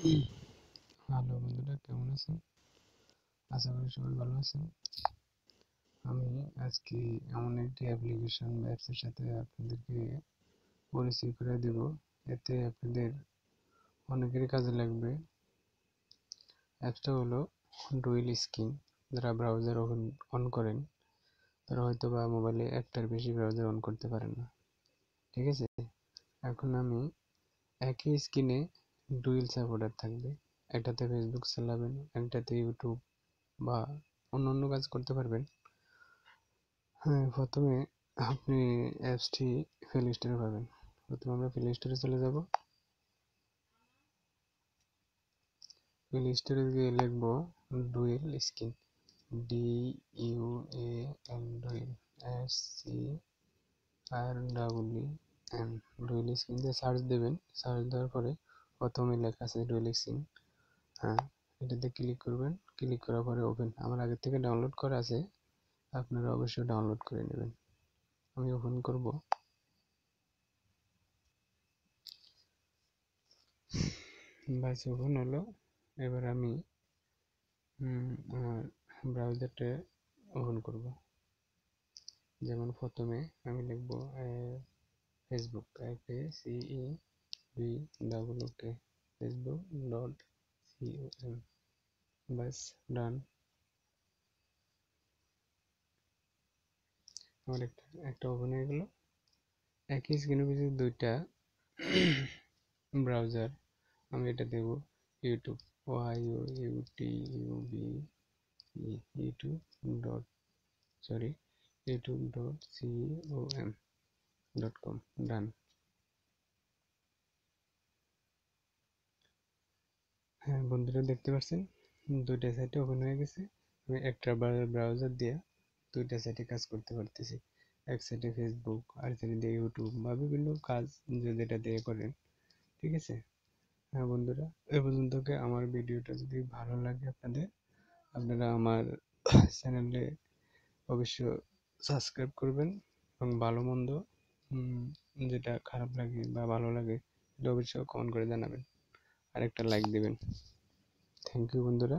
Hello বন্ধুরা, কেমন আছেন? আশা করি সবাই ভালো আছেন। আমি আজকে এমন একটি অ্যাপ্লিকেশন বা অ্যাপসের সাথে আপনাদেরকে পরিচয় করে দেব। এতে আপনাদের অনেকেরই কাজে লাগবে। অ্যাপসটা হলো ডুয়েল স্ক্রিন যারা ব্রাউজার অন করেন, তারা হয়তো বা মোবাইলে একটার বেশি ব্রাউজার অন করতে পারেন না। ঠিক আছে? এখন আমি একই স্ক্রিনে ডুয়েল সাপোর্টার থাকবে। একটাতে ফেসবুক চালাবেন, একটাতে ইউটিউব বা অন্য অন্য কাজ করতে পারবেন। হ্যাঁ প্রথমে আপনি অ্যাপসটি প্লে স্টোরে পাবেন। প্রথমে আমরা প্লে স্টোরে চলে যাব। প্লে স্টোরে গিয়ে লিখব dual screen. D U A N dual S C R double N dual screen দিয়ে সার্চ দেবেন। সার্চ দেওয়ার পরে প্রথমে লেখা আছে ডুয়েল হ্যাঁ এটাতে ক্লিক করবেন ক্লিক করার পরে ওপেন আমার আগে থেকে ডাউনলোড করা আছে, আপনারা অবশ্যই ডাউনলোড করে নেবেন। আমি ওপেন করব। বাস ওপেন হলো। এবার আমি আমার ব্রাউজারটা ওপেন করব। যেমন প্রথমে আমি লিখব Facebook F A dot C O M bus done আমার একটা একটা ওপেন হয়ে গেল। একই স্ক্রিনের ভিতরে দুইটা ব্রাউজার আমি এটা দেব। YouTube Y U U T U B YouTube dot sorry YouTube dot C O M dot com done হ্যাঁ বন্ধুরা দেখতে পাচ্ছেন দুইটা সাইটে ওপেন হয়ে গেছে। আমি একটা ব্রাউজার দিয়ে দুইটা সাইটে কাজ করতে পারতেছি। এক সাইডে ফেসবুক আর সাইডে দিয়ে ইউটিউব বা বিভিন্ন কাজ যেটা দিয়ে করেন। ঠিক আছে? হ্যাঁ বন্ধুরা, এ পর্যন্ত আমার ভিডিওটা যদি ভালো লাগে আপনাদের, আপনারা আমার চ্যানেলে অবশ্য সাবস্ক্রাইব করবেন। এবং ভালো মন্দ যেটা খারাপ লাগে বা ভালো লাগে সেটা অবশ্যই কমেন্ট করে জানাবেন। আর একটা লাইক দেবেন। থ্যাংক ইউ বন্ধুরা।